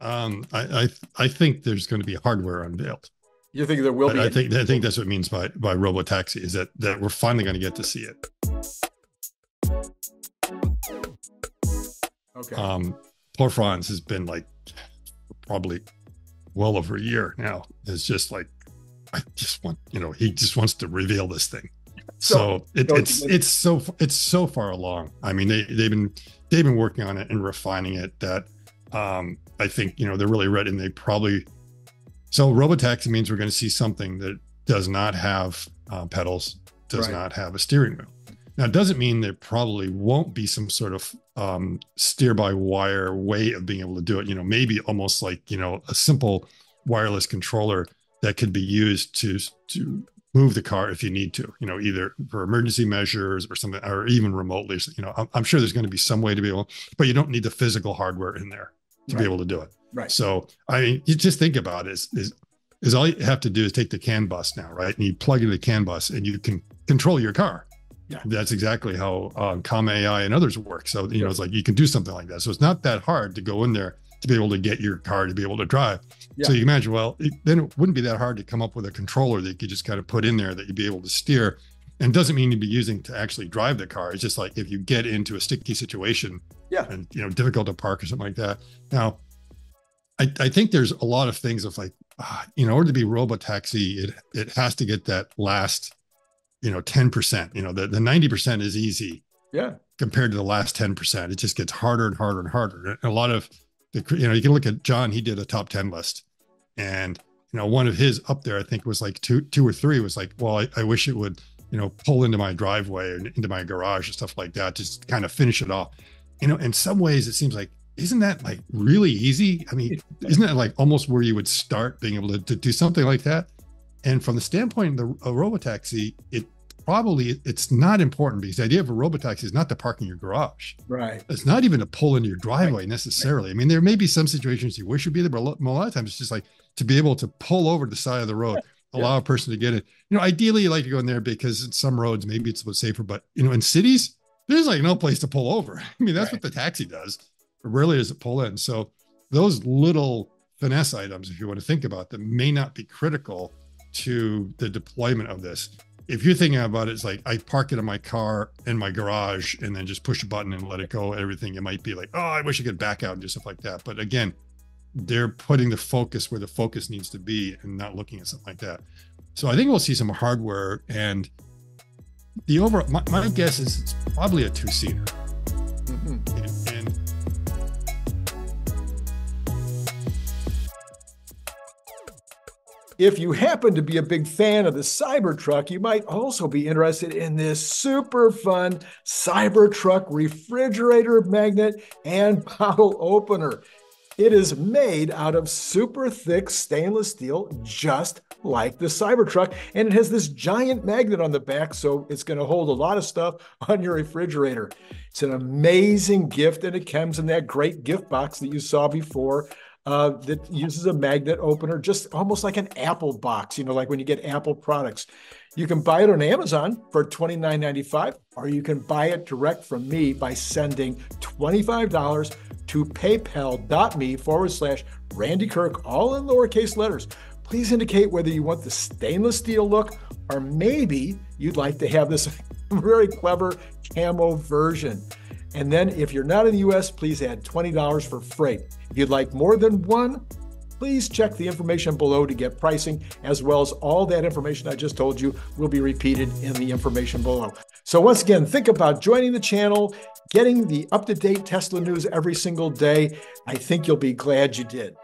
Um, I, I I think there's going to be hardware unveiled. You think there will be? I, think I think that's what it means by by robotaxi is that that we're finally going to get to see it. Okay. Um, Paul Franz has been like probably well over a year now. It's just like I just want you know he just wants to reveal this thing. So, So, it, it's it's so it's so far along. I mean they they've been they've been working on it and refining it that um I think you know they're really ready and they probably so robotaxi means we're going to see something that does not have uh, pedals, does Right. not have a steering wheel. Now, it doesn't mean there probably won't be some sort of um, steer by wire way of being able to do it. You know, maybe almost like you know a simple wireless controller that could be used to to move the car if you need to. You know, either for emergency measures or something, or even remotely. You know, I'm, I'm sure there's going to be some way to be able, but you don't need the physical hardware in there to Right. be able to do it. right. So I mean, you just think about it is is is all you have to do is take the CAN bus now, right? And you plug into the CAN bus and you can control your car. Yeah. That's exactly how um, Comma AI and others work. So you know, it's like you can do something like that. So it's not that hard to go in there to be able to get your car to be able to drive. So you imagine, well, it, then it wouldn't be that hard to come up with a controller that you could just kind of put in there that you'd be able to steer. And doesn't mean you'd be using to actually drive the car. It's just like if you get into a sticky situation, Yeah. and you know, difficult to park or something like that. Now, I, I think there's a lot of things of like, you know, in order to be robo taxi, it it has to get that last, you know, 10%. You know, the, the 90% is easy Yeah. compared to the last 10%. It just gets harder and harder and harder. And a lot of you know, you can look at John, he did a top 10 list. And, you know, one of his up there, I think was like two, two or three was like, well, I, I wish it would, you know, pull into my driveway and into my garage and stuff like that, just kind of finish it off. You know, in some ways it seems like, isn't that like really easy? I mean, isn't that like almost where you would start being able to, to do something like that? And from the standpoint of the a robotaxi, it probably it's not important because the idea of a robotaxi is not to park in your garage. Right. It's not even to pull into your driveway necessarily. I mean, there may be some situations you wish would be there, but a lot, a lot of times it's just like to be able to pull over to the side of the road, allow a person to get it. You know, ideally you like to go in there because in some roads maybe it's a little safer, but you know, in cities, there's like no place to pull over. I mean, that's Right. what the taxi does. It rarely does it pull in. So those little finesse items, if you want to think about them, may not be critical to the deployment of this. If you're thinking about it, it's like I park it in my car in my garage and then just push a button and let it go. Everything it might be like, oh, I wish I could back out and do stuff like that. But again, they're putting the focus where the focus needs to be and not looking at something like that. So I think we'll see some hardware and the overall. My, my guess is it's probably a two seater. If you happen to be a big fan of the Cybertruck, you might also be interested in this super fun Cybertruck refrigerator magnet and bottle opener. It is made out of super thick stainless steel, just like the Cybertruck, and it has this giant magnet on the back, so it's going to hold a lot of stuff on your refrigerator. It's an amazing gift, and it comes in that great gift box that you saw before uh, that uses a magnet opener, just almost like an Apple box, you know, like when you get Apple products. You can buy it on Amazon for $29.95, or you can buy it direct from me by sending $25 to paypal.me forward slash Randy Kirk, all in lowercase letters. Please indicate whether you want the stainless steel look or maybe you'd like to have this very clever camo version. And then if you're not in the US, please add $20 for freight. If you'd like more than one, please check the information below to get pricing, as well as all that information I just told you will be repeated in the information below. So, once again, think about joining the channel, getting the up to date Tesla news every single day. I think you'll be glad you did.